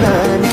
Nani